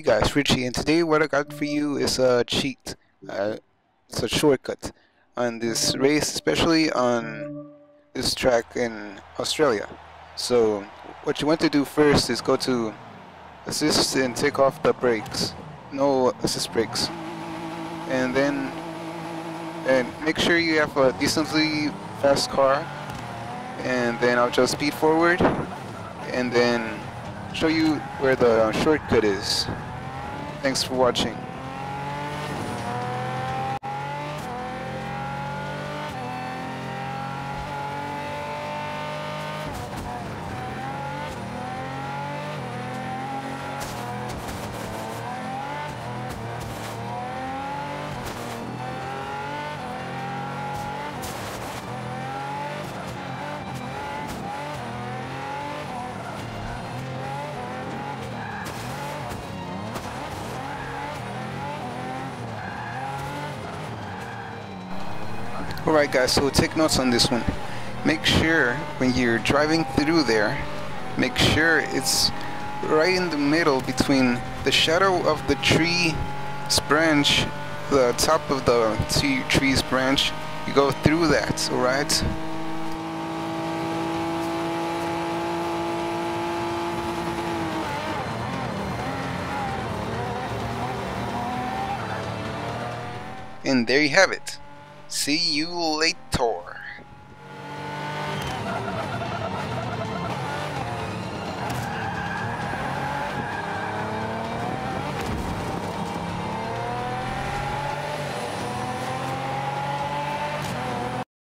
guys, Richie, and today what I got for you is a cheat. Uh, it's a shortcut on this race, especially on this track in Australia. So what you want to do first is go to assist and take off the brakes. No assist brakes. And then and make sure you have a decently fast car and then I'll just speed forward and then show you where the shortcut is. Thanks for watching. Alright guys, so take notes on this one. Make sure when you're driving through there, make sure it's right in the middle between the shadow of the tree's branch, the top of the tree's branch, you go through that, alright? And there you have it. See you later.